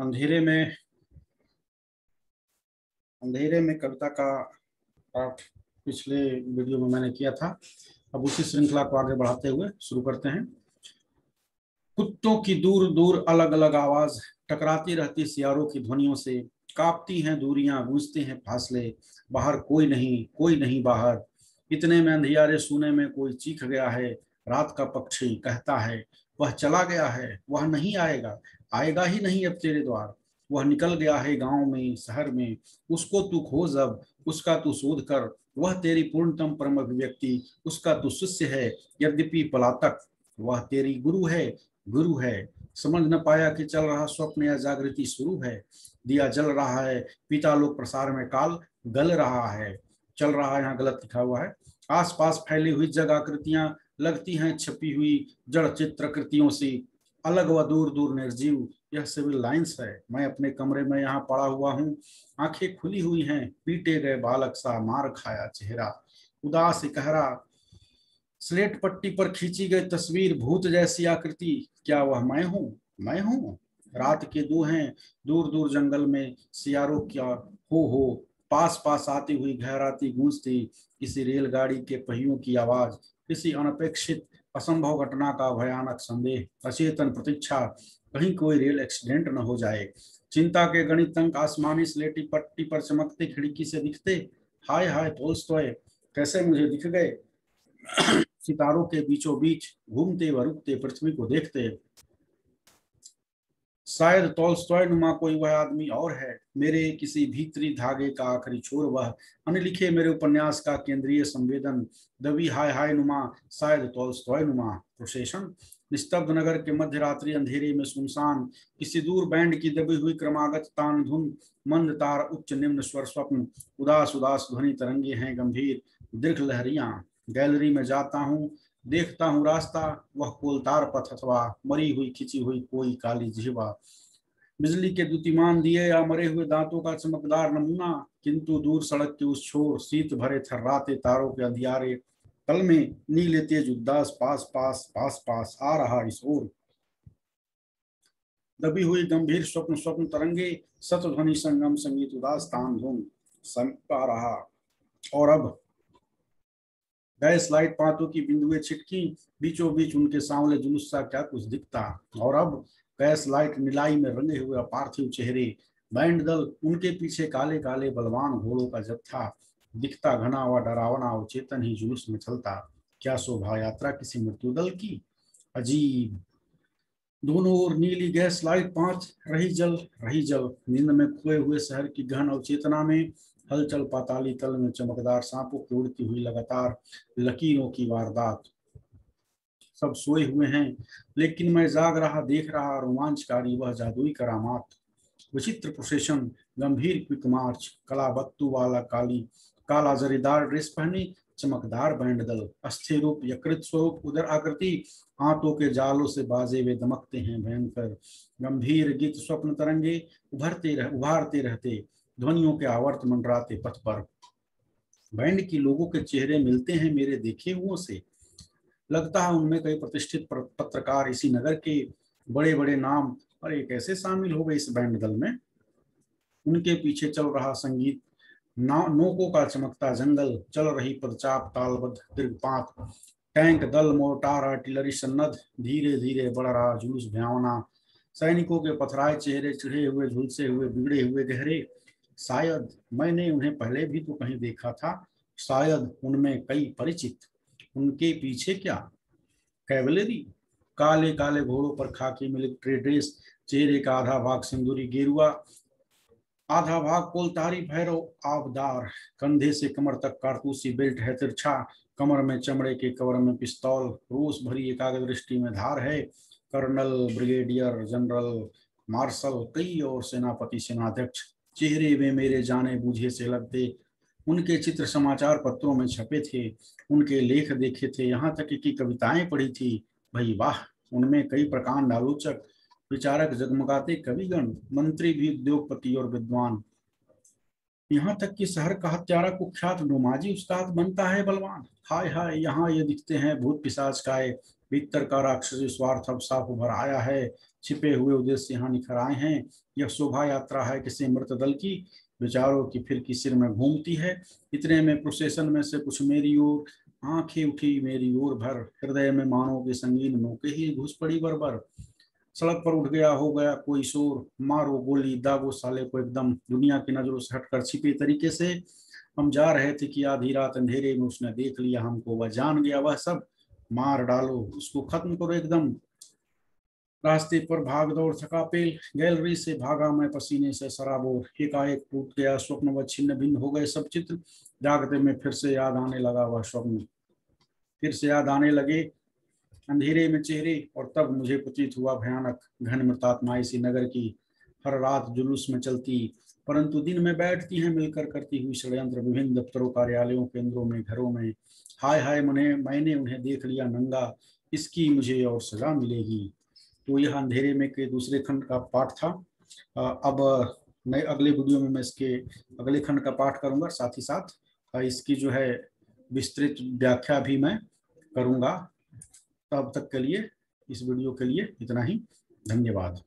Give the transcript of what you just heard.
अंधेरे में अंधेरे में कविता का पाठ पिछले वीडियो में मैंने किया था। अब उसी श्रृंखला को आगे बढ़ाते हुए शुरू करते हैं। कुत्तों की दूर दूर अलग अलग आवाज़, टकराती रहती सियारों की ध्वनियों से, कांपती हैं दूरियाँ, गूंजते हैं फासले, बाहर कोई नहीं कोई नहीं बाहर। इतने में अंधियारे सुने में कोई चीख गया है, रात का पक्षी कहता है वह चला गया है, वह नहीं आएगा। आएगा ही नहीं अब तेरे द्वार। वह निकल गया है गाँव में, शहर में। उसको तू खोज अब, उसका तू शोध कर। वह तेरी पूर्णतम परम अभिव्यक्ति, उसका तू शिष्य है। यद्यपि पलातक, वह तेरी गुरु है गुरु है। समझ न पाया कि चल रहा स्वप्न या जागृति शुरू है। दिया जल रहा है, पिता लोक प्रसार में काल गल रहा है। चल रहा है, यहाँ गलत लिखा हुआ है। आसपास फैली हुई जग आकृतियाँ लगती हैं छपी हुई जड़ चित्र कृतियों से। अलग व दूर दूर निर्जीव, यह सिविल लाइंस है। मैं अपने कमरे में यहाँ पड़ा हुआ हूँ। आँखें खुली हुई हैं। पीटे गए बालक सा मार खाया चेहरा। उदास कहरा, स्लेट पट्टी पर खींची गई तस्वीर भूत जैसी आकृति। क्या वह मैं हूँ? मैं हूँ? रात के दो हैं। दूर दूर जंगल में सियारो क्या हो हो, पास पास आती हुई, गहराती गूंजती। किसी रेलगाड़ी के पहियों की आवाज़ किसी अनपेक्षित असंभव घटना का भयानक संदेह, अचेतन प्रतीक्षा, कहीं कोई रेल एक्सीडेंट न हो जाए। चिंता के गणित अंक आसमानी स्लेटी पट्टी पर चमकते खिड़की से दिखते, हाय हाय तोलस्तोय, कैसे मुझे दिख गए? सितारों के बीचों बीच घूमते व रुकते पृथ्वी को देखते शायद तोलस्तोय नुमा कोई वह आदमी और है। मेरे किसी भीतरी धागे का आखिरी छोर वह। अनलिखे मेरे उपन्यास का केंद्रीय संवेदन। दबी हाय हाय नुमा, शायद तोलस्तोय नुमा। प्रोसेशन निस्तब्ध नगर के मध्य रात्रि अंधेरे में सुनसान, किसी दूर बैंड की दबी हुई क्रमागत तान धुन मंद तार, उच्च निम्न स्वर स्वप्न, उदास उदास ध्वनि तरंगे हैं गंभीर, दीर्घ लहरियाँ। गैलरी में जाता हूँ देखता हूँ रास्ता, वह कोलतार पथ अथवा मरी हुई, खिंची हुई कोई काली जीवा बिजली के दुतिमान दिए या मरे हुए दांतों का चमकदार नमूना, किंतु दूर सड़क के उस छोर शीत भरे थर्राते तारों के अंधियारे, तल में नीले तेज उदास पास पास पास पास आ रहा इस ओर। दबी हुई गंभीर स्वप्न स्वप्न तरंगे, सतध्वनि संगम संगीत उदास तान धुन आ रहा। और अब गैस लाइट पातों की बिंदुए छिटकी बीचों बीच उनके सांवले जुलूस सा क्या कुछ दिखता। और अब गैस लाइट निलाई में रंगे हुए पार्थिव चेहरे, बैंड दल उनके पीछे काले काले बलवान घोड़ों का जत्था दिखता, घना हुआ, डरावना और चेतन ही जुलूस में चलता। क्या शोभा यात्रा किसी मृत्यु दल की? अजीब। दोनों ओर नीली गैस लाइट पाँच, रही जल रही जल। नींद में खोए हुए शहर की गहन अवचेतना में हलचल पाताली तल में चमकदार सांपों की उड़ती हुई लगातार लकीरों की वारदात। सब सोए हुए हैं, लेकिन मैं जाग रहा, देख रहा रोमांचकारी वह जादुई करामात। विचित्र प्रोसेशन गंभीर क्विक मार्च कला बत्तू वाला काली, काला जरीदार ड्रेस पहने, चमकदार बैंड दल, अस्थिर रूप यकृत स्वरूप उदर आकृति, हाथों के जालों से बाजे वे दमकते हैं भयंकर। गंभीर गीत स्वप्न तरंगे, उभरते रह, उभारते रहते। ध्वनियों के आवर्त मंडराते पथ पर। बैंड की लोगों के चेहरे मिलते हैं मेरे देखे हुओं से। लगता है उनमें कई प्रतिष्ठित पत्रकार इसी नगर के बड़े बड़े नाम और एक ऐसे शामिल हो गए इस बैंड दल में? उनके पीछे चल रहा संगीत नोकों का चमकता जंगल, चल रही पदचाप तालबद्ध दीर्घपात टैंक दल, मोर्टार, आर्टिलरी सन्नद धीरे धीरे बढ़ रहा जुलूस भयावना। सैनिकों के पथराए चेहरे, चिढ़े हुए, झुलसे हुए, बिगड़े हुए गहरे। शायद मैंने उन्हें पहले भी तो कहीं देखा था, शायद उनमें कई परिचित। उनके पीछे क्या? कैवलरी? काले काले घोड़ों पर खाकी मिलिट्री ड्रेस, चेहरे का आधा भाग सिंदूरी गेरुआ, आधा भाग कोलतारी भैरव, आबदार, कंधे से कमर तक कारतूसी बेल्ट है, तिरछा, कमर में चमड़े के कवर में पिस्तौल, रोस भरी एकाग्र दृष्टि में धार है, कर्नल ब्रिगेडियर जनरल मार्शल, कई और सेनापति सेनाध्यक्ष। चेहरे वे मेरे जाने बूझे से लगते। उनके चित्र समाचार पत्रों में छपे थे, उनके लेख देखे थे। यहाँ तक कि कविताएँ पढ़ी थी। भाई वाह, उनमें कई प्रकांड आलोचक, विचारक, जगमगाते कविगण, मंत्री भी, उद्योगपति और विद्वान। यहाँ तक कि शहर का हत्यारा कुख्यात, नोमाजी उस्ताद बनता है बलवान। हाय हाय, यहाँ ये दिखते हैं भूत पिशाच काय भीतर का राक्षसी स्वार्थ अब साफ़ उभर आया है, छिपे हुए उद्देश्य यहाँ निखर आए हैं। यह शोभा यात्रा है किसी मृत दल की विचारों की फिर की सिर में घूमती है। इतने में प्रोसेशन में से कुछ मेरी ओर, आँखें उठी मेरी ओर भर, हृदय में मानो के संगीन नौके ही घुस पड़ी बर बरबर। सड़क पर उठ गया, हो गया कोई शोर, मारो गोली, दागो साले को एकदम दुनिया की नज़रों से हटकर छिपे तरीके से। हम जा रहे थे कि आधी रात अंधेरे में उसने देख लिया, हमको वह जान गया, वह सब मार डालो, उसको खत्म करो एकदम। रास्ते पर भाग दौड़ थका पेल, गैलरी से भागा मैं पसीने से शराबोर एकाएक टूट गया स्वप्न व छिन्न भिन्न हो गए सब चित्र। जागते में फिर से याद आने लगा वह स्वप्न। फिर से याद आने लगे अंधेरे में चेहरे और तब मुझे प्रतीत हुआ भयानक घन मृतात्मा इसी नगर की। हर रात जुलूस में चलती परंतु दिन में बैठती हैं, मिलकर करती हुई षड्यंत्र विभिन्न दफ्तरों, कार्यालयों, केंद्रों में, घरों में। हाय हाय मने, मैंने उन्हें देख लिया नंगा, इसकी मुझे और सजा मिलेगी। तो यह अंधेरे में के दूसरे खंड का पाठ था। अब नए अगले वीडियो में मैं इसके अगले खंड का पाठ करूँगा, साथ ही साथ इसकी जो है विस्तृत व्याख्या भी मैं करूँगा। तब तक के लिए, इस वीडियो के लिए इतना ही। धन्यवाद।